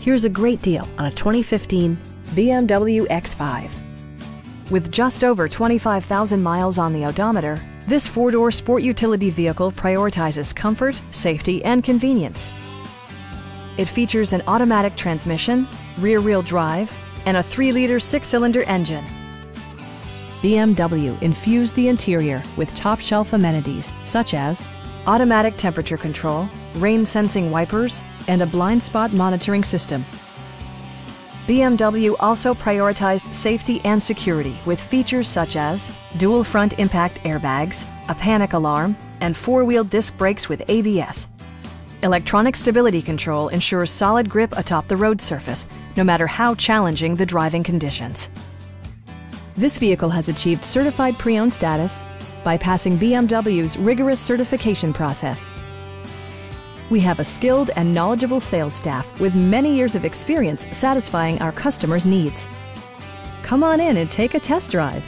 Here's a great deal on a 2015 BMW X5. With just over 25,000 miles on the odometer, this four-door sport utility vehicle prioritizes comfort, safety, and convenience. It features an automatic transmission, rear-wheel drive, and a 3-liter six-cylinder engine. BMW infused the interior with top-shelf amenities such as automatic temperature control, rain-sensing wipers, and a blind spot monitoring system. BMW also prioritized safety and security with features such as dual front impact airbags, a panic alarm, and four-wheel disc brakes with ABS. Electronic stability control ensures solid grip atop the road surface, no matter how challenging the driving conditions. This vehicle has achieved certified pre-owned status by passing BMW's rigorous certification process. We have a skilled and knowledgeable sales staff with many years of experience satisfying our customers' needs. Come on in and take a test drive.